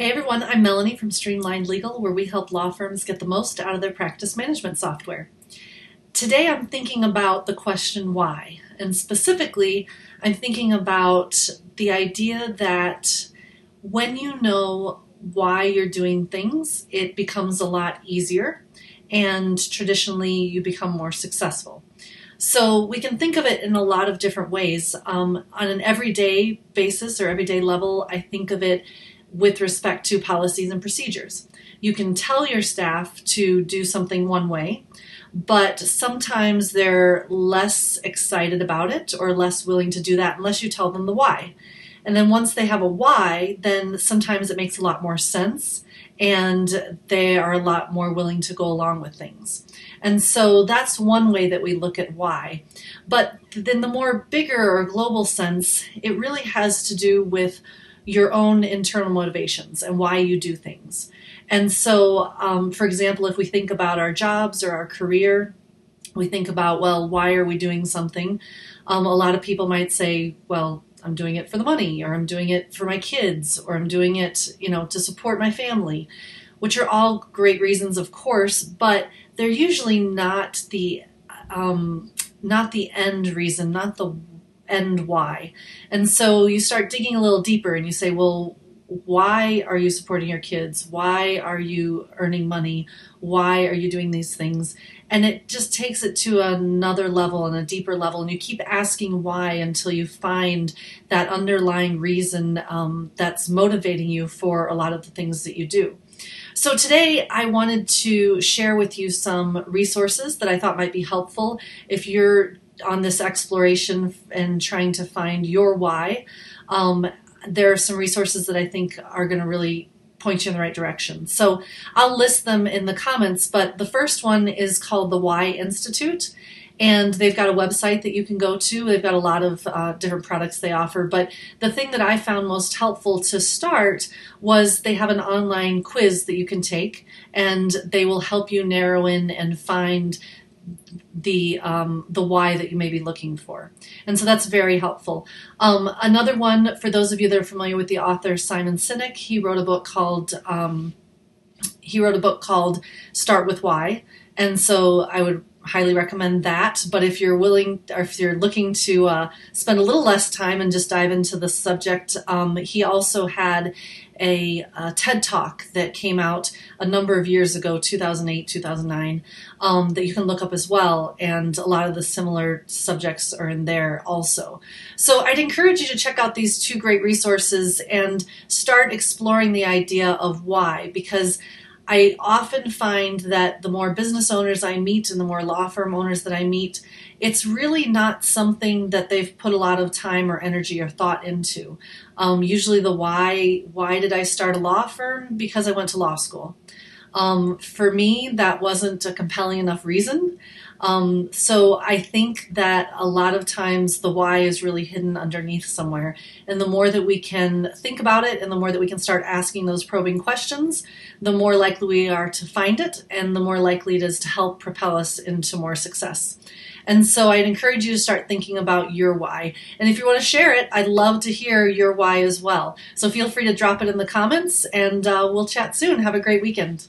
Hey everyone, I'm Melanie from Streamlined Legal, where we help law firms get the most out of their practice management software. Today I'm thinking about the question why, and specifically, I'm thinking about the idea that when you know why you're doing things, it becomes a lot easier, and traditionally, you become more successful. So we can think of it in a lot of different ways. Um, on an everyday basis or everyday level, I think of it with respect to policies and procedures. You can tell your staff to do something one way, but sometimes they're less excited about it or less willing to do that unless you tell them the why. And then once they have a why, then sometimes it makes a lot more sense and they are a lot more willing to go along with things. And so that's one way that we look at why. But then the more bigger or global sense, it really has to do with your own internal motivations and why you do things. And so, um, for example, if we think about our jobs or our career, we think about, well, why are we doing something? Um, a lot of people might say, well, I'm doing it for the money, or I'm doing it for my kids, or I'm doing it, you know, to support my family, which are all great reasons, of course, but they're usually not the um, not the end reason, not the and why. And so you start digging a little deeper and you say, well, why are you supporting your kids? Why are you earning money? Why are you doing these things? And it just takes it to another level and a deeper level. And you keep asking why until you find that underlying reason um, that's motivating you for a lot of the things that you do. So today I wanted to share with you some resources that I thought might be helpful if you're on this exploration and trying to find your why, um, there are some resources that I think are going to really point you in the right direction. So I'll list them in the comments, but the first one is called the Why Institute. And they've got a website that you can go to. They've got a lot of uh, different products they offer. But the thing that I found most helpful to start was they have an online quiz that you can take, and they will help you narrow in and find the um, the why that you may be looking for, and so that's very helpful. Um, another one for those of you that are familiar with the author Simon Sinek, he wrote a book called um, he wrote a book called Start with Why, and so I would highly recommend that. But if you're willing, or if you're looking to uh, spend a little less time and just dive into the subject, um, he also had a, a, TED Talk that came out a number of years ago, 2008, 2009, um, that you can look up as well. And a lot of the similar subjects are in there also. So I'd encourage you to check out these two great resources and start exploring the idea of why, because I often find that the more business owners I meet and the more law firm owners that I meet, it's really not something that they've put a lot of time or energy or thought into. Um, usually, the why why did I start a law firm? Because I went to law school. Um, for me, that wasn't a compelling enough reason. Um, so I think that a lot of times the why is really hidden underneath somewhere. And the more that we can think about it and the more that we can start asking those probing questions, the more likely we are to find it and the more likely it is to help propel us into more success. And so I'd encourage you to start thinking about your why. And if you want to share it, I'd love to hear your why as well. So feel free to drop it in the comments and uh, we'll chat soon. Have a great weekend.